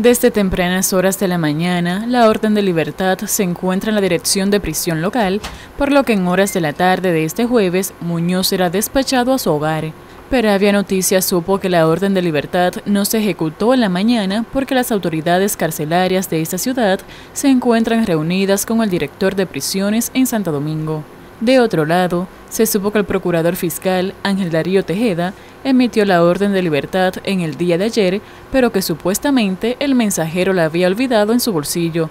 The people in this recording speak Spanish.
Desde tempranas horas de la mañana, la orden de libertad se encuentra en la dirección de prisión local, por lo que en horas de la tarde de este jueves, Muñoz será despachado a su hogar. Peravia Noticias supo que la orden de libertad no se ejecutó en la mañana porque las autoridades carcelarias de esta ciudad se encuentran reunidas con el director de prisiones en Santo Domingo. De otro lado, se supo que el procurador fiscal Ángel Darío Tejeda emitió la orden de libertad en el día de ayer, pero que supuestamente el mensajero la había olvidado en su bolsillo,